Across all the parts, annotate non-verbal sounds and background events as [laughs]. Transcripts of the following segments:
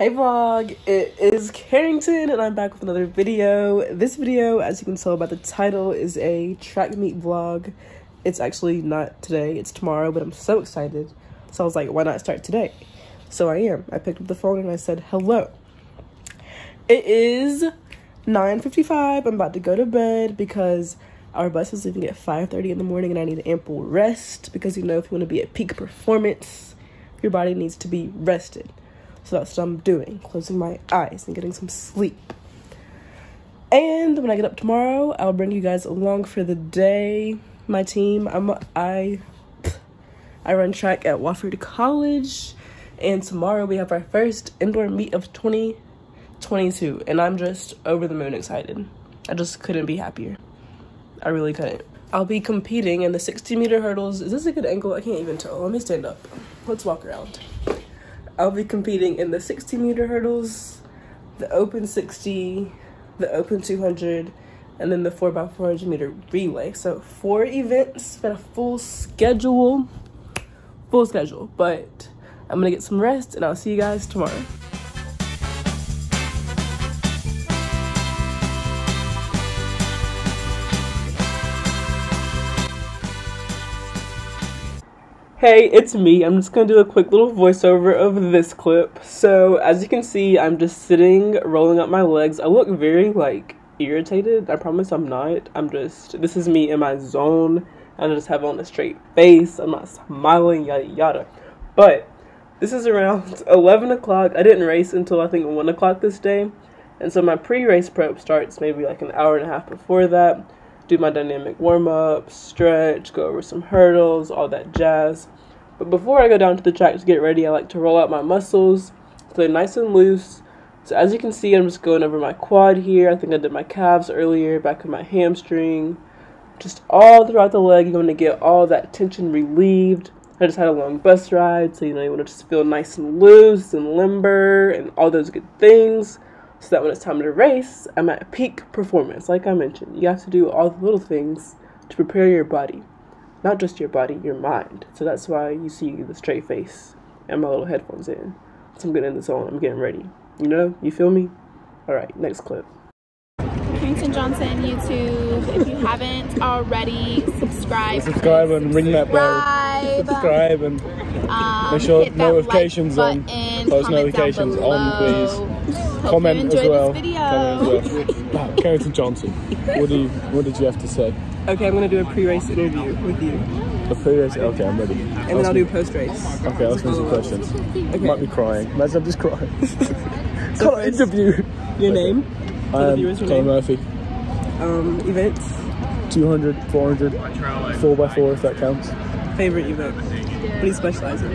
Hey vlog, it is Kerrington and I'm back with another video. This video, as you can tell by the title, is a track meet vlog. It's actually not today, it's tomorrow, but I'm so excited. So I was like, why not start today? So I am. I picked up the phone and I said, hello. It is 9.55, I'm about to go to bed because our bus is leaving at 5.30 in the morning and I need ample rest because you know if you want to be at peak performance, your body needs to be rested. So that's what I'm doing, closing my eyes and getting some sleep. And when I get up tomorrow, I'll bring you guys along for the day. My team, I'm I I run track at Wofford College, and tomorrow we have our first indoor meet of 2022, and I'm just over the moon excited. I just couldn't be happier. I really couldn't. I'll be competing in the 60 meter hurdles. Is this a good angle? I can't even tell. Let me stand up. Let's walk around. I'll be competing in the 60 meter hurdles, the open 60, the open 200, and then the 4x400 meter relay. So four events, got a full schedule, full schedule. But I'm gonna get some rest and I'll see you guys tomorrow. Hey, it's me. I'm just gonna do a quick little voiceover of this clip. So, as you can see, I'm just sitting, rolling up my legs. I look very, like, irritated. I promise I'm not. I'm just, this is me in my zone. I just have on a straight face. I'm not smiling, yada yada. But, this is around [laughs] 11 o'clock. I didn't race until I think 1 o'clock this day. And so my pre-race prep starts maybe like an hour and a half before that do my dynamic warm up, stretch, go over some hurdles, all that jazz. But before I go down to the track to get ready, I like to roll out my muscles so they're nice and loose. So as you can see, I'm just going over my quad here. I think I did my calves earlier, back of my hamstring. Just all throughout the leg, you want to get all that tension relieved. I just had a long bus ride, so you know you want to just feel nice and loose and limber and all those good things so that when it's time to race, I'm at peak performance. Like I mentioned, you have to do all the little things to prepare your body, not just your body, your mind. So that's why you see the straight face and my little headphones in. So I'm getting in the zone, I'm getting ready. You know, you feel me? All right, next clip. Kerrington Johnson YouTube. If you haven't already, subscribe. Subscribe and ring that bell. Subscribe and um, make sure notifications like on. Post notifications on, please. Hope Comment as well. Comment as well. Kerrington Johnson, what do you, what did you have to say? Okay, I'm gonna do a pre-race interview with you. A pre-race? Okay, I'm ready. And then I'll do post-race. Okay, I'll ask me some questions. Okay. Might be crying. Imagine I'm just crying. so [laughs] Can't interview. Your name? I am Tony Murphy. Um, events? 200, 400, 4x4 if that counts. Favorite event? What do you specialize in?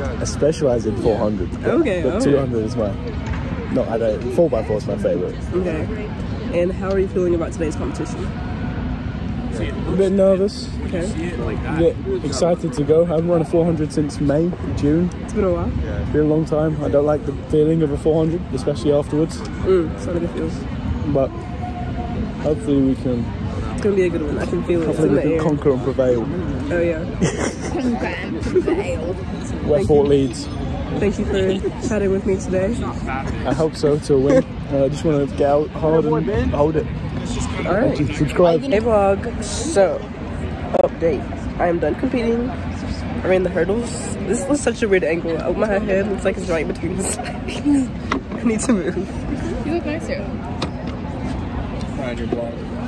I specialize in 400. But, okay. But okay. 200 is my. No, I don't. 4x4 is my favorite. Okay. And how are you feeling about today's competition? A bit nervous. Okay. A bit excited to go. I haven't run a 400 since May, June. It's been a while. Yeah. It's been a long time. I don't like the feeling of a 400, especially afterwards. Mm, it's not a good feels. But hopefully we can. It's gonna be a good one. I can feel it. Hopefully we can conquer and prevail. Oh yeah. [laughs] conquer and prevail. Where Fort leads. Thank you for chatting with me today. I hope so to win. Uh, I just want to get out hard and hold it. All right. Subscribe. Hey vlog. So, update. I am done competing. I ran the hurdles. This was such a weird angle. Oh, my head looks like it's right between the sides. [laughs] I need to move. You look nice too.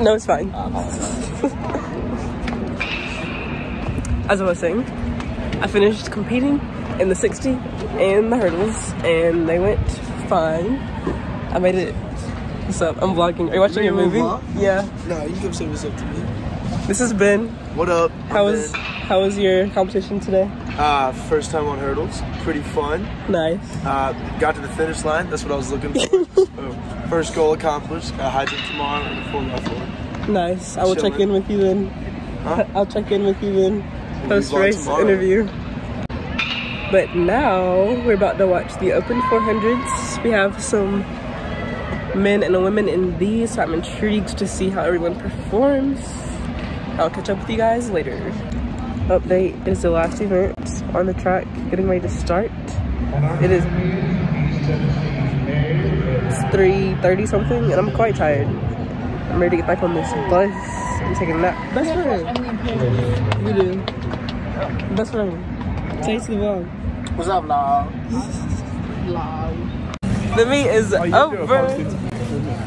No, it's fine. As I was saying, I finished competing in the 60 and the hurdles, and they went fine. I made it. What's up? I'm vlogging. Are you watching a movie? Yeah. No, you can say what's up to me. This is Ben. What up? How was ben. how was your competition today? Uh, first time on hurdles. Pretty fun. Nice. Uh, got to the finish line. That's what I was looking for. [laughs] uh, first goal accomplished. Got high jump tomorrow in the 4 by 4 Nice. I will Chilling. check in with you then. Huh? I'll check in with you then. Post race interview. But now we're about to watch the Open 400s. We have some men and women in these, so I'm intrigued to see how everyone performs. I'll catch up with you guys later. Update is the last event on the track, getting ready to start. It is 3.30 something and I'm quite tired. I'm ready to get back on this bus. I'm taking a nap. Best friend. We do. Best friend. Say to the vlog. What's up, vlog? Vlog. The meet is Oh, you a over. post interview.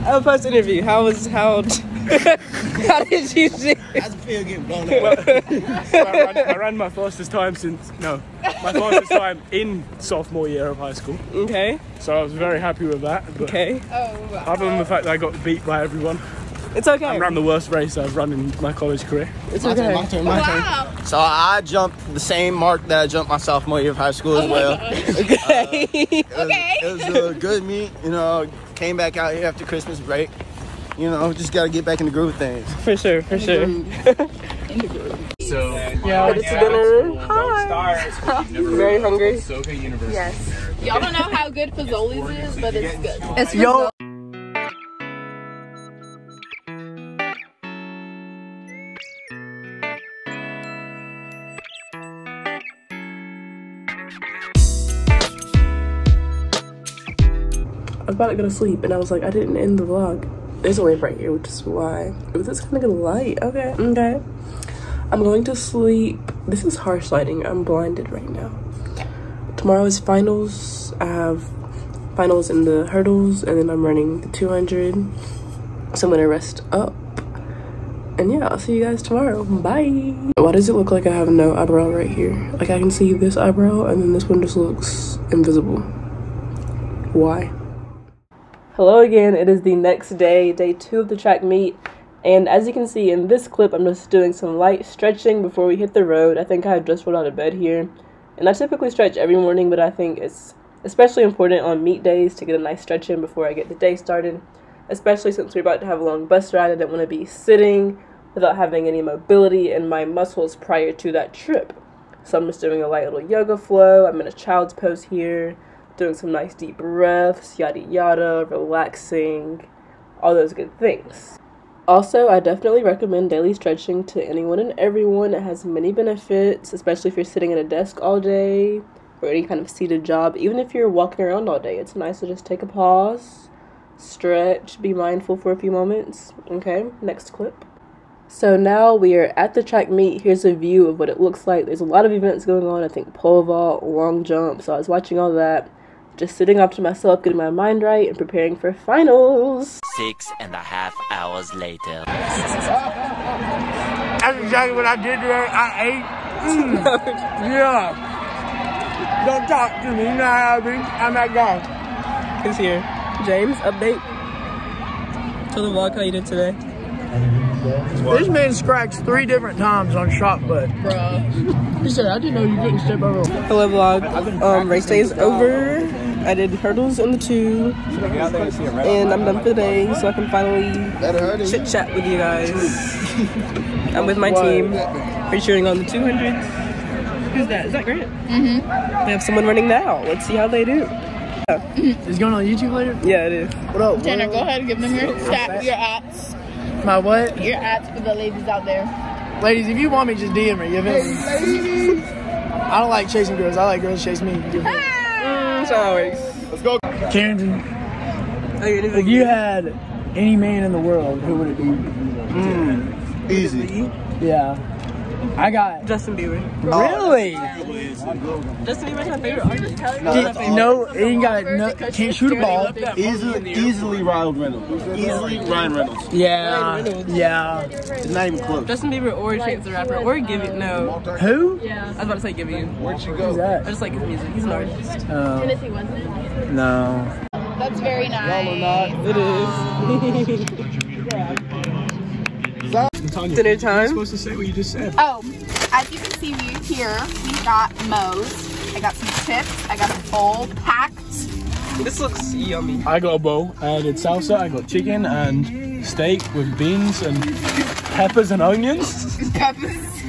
Oh, post interview. How was how? [laughs] how did you see? How's it getting blown So up? I, ran, I ran my fastest time since no, my fastest time in sophomore year of high school. Okay. So I was very happy with that. But Okay. Oh, wow. Other than the fact that I got beat by everyone, It's okay. I ran the worst race I've run in my college career. It's My turn, okay. my turn, my turn. Wow. So I jumped the same mark that I jumped my sophomore year of high school as oh well. Uh, okay. It was, [laughs] Okay. it was a good meet, you know. Came back out here after Christmas break. You know, just got to get back in the groove of things. for sure. For sure. [laughs] So, Yeah. It's dinner. Hi. Very hungry. Soka University. Yes. Y'all don't know how good Fazoli's is, but it's good. It's yo. I was about to go to sleep and I was like, I didn't end the vlog. There's a lamp right here, which is why. Ooh, that's kind of good light. Okay, okay. I'm going to sleep. This is harsh lighting. I'm blinded right now. Tomorrow is finals. I have finals in the hurdles and then I'm running the 200. So I'm gonna rest up. And yeah, I'll see you guys tomorrow. Bye. Why does it look like I have no eyebrow right here? Like I can see this eyebrow and then this one just looks invisible. Why? Hello again. It is the next day, day two of the track meet. And as you can see in this clip, I'm just doing some light stretching before we hit the road. I think I just rolled out of bed here. And I typically stretch every morning, but I think it's especially important on meet days to get a nice stretch in before I get the day started. Especially since we're about to have a long bus ride, I didn't want to be sitting without having any mobility in my muscles prior to that trip. So I'm just doing a light little yoga flow. I'm in a child's pose here, doing some nice deep breaths, yada yada, relaxing, all those good things. Also, I definitely recommend daily stretching to anyone and everyone. It has many benefits, especially if you're sitting at a desk all day or any kind of seated job. Even if you're walking around all day, it's nice to just take a pause, stretch, be mindful for a few moments. Okay, next clip. So now we are at the track meet. Here's a view of what it looks like. There's a lot of events going on. I think pole vault, long jump. So I was watching all that, just sitting up to myself, getting my mind right, and preparing for finals. Six and a half hours later. [laughs] That's exactly what I did today. I ate. Mm. [laughs] yeah. Don't talk to me. You know how I be. I'm that guy. is here. James, update. Tell the vlog how you did today. This man scratched three different times on shot put. Bruh. He said, I didn't know you couldn't step over. Hello vlog. Um, race day is over. I did hurdles in the two, and I'm done for the day, so I can finally chit chat with you guys. [laughs] I'm with my team. We're cheering on the 200. Who's that? Is that Grant? Mm-hmm. We have someone running now. Let's see how they do. Is going on YouTube later? Yeah, it is. What up? Tanner, go ahead and give them your stat, your ats, My what? your ats for the ladies out there. Ladies, if you want me, just DM me. You feel me? I don't like chasing girls. I like girls chase me. You feel me? Mm, that's how it. Kerrington, Oh, you're if you had any man in the world, who would it be? Easy. Yeah. I got. Justin Bieber. Really? Justin Bieber's my favorite artist. He- no, he ain't got no, can't shoot a ball. Easily, easily Ryan Reynolds. Easily Ryan Reynolds. Yeah, yeah. It's not even close. Justin Bieber or Chance the Rapper or Giveon. No, Who? Yeah. I was about to say Giveon. Where'd you go? Who's I that? just like his music. He's an artist. Um, Tennessee, wasn't no. That's very nice. It is. [laughs] Dinner time. supposed to say what you just said. Oh, as you can see here, we got Moe's. I got some chips. I got a bowl packed. This looks yummy. I got a bowl. I did salsa. I got chicken and steak with beans and peppers and onions. [laughs] Peppers.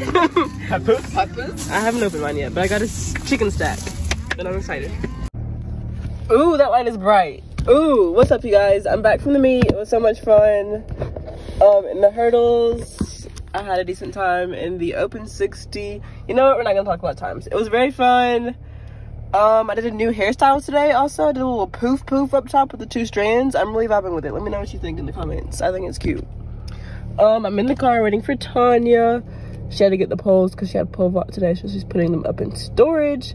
Peppers. [laughs] Peppers. I haven't opened mine yet, but I got a chicken stack, and I'm excited. Ooh, that light is bright. Ooh, what's up, you guys? I'm back from the meet. It was so much fun. Um, in the hurdles, I had a decent time. In the open 60, you know what? We're not gonna talk about times. It was very fun. Um, I did a new hairstyle today also. I did a little poof poof up top with the two strands. I'm really vibing with it. Let me know what you think in the comments. I think it's cute. Um, I'm in the car waiting for Tanya. She had to get the poles because she had pole vault today, so she's putting them up in storage.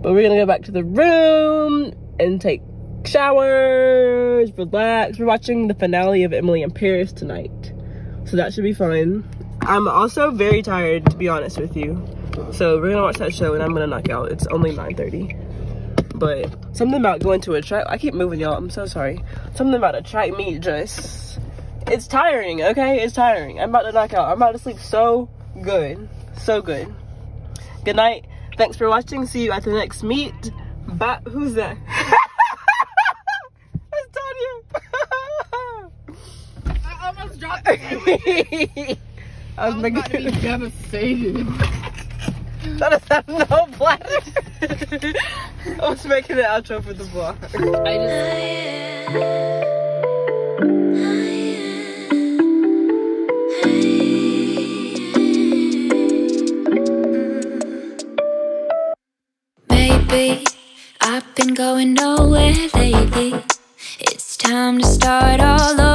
But we're gonna go back to the room and take showers, relax. We're watching the finale of Emily in Paris tonight. So that should be fun. I'm also very tired, to be honest with you. So we're gonna watch that show and I'm gonna knock out. It's only 9.30. But something about going to a track, I keep moving y'all, I'm so sorry. Something about a track meet just, it's tiring, okay? It's tiring. I'm about to knock out. I'm about to sleep so good, so good. Good night. Thanks for watching. See you at the next meet. Bye. Who's that? [laughs] [laughs] I almost dropped [laughs] it. I was I'm making about to be devastated. [laughs] that is not no black. I was making an outro for the vlog. I Maybe I've been going nowhere lately. It's time to start all over.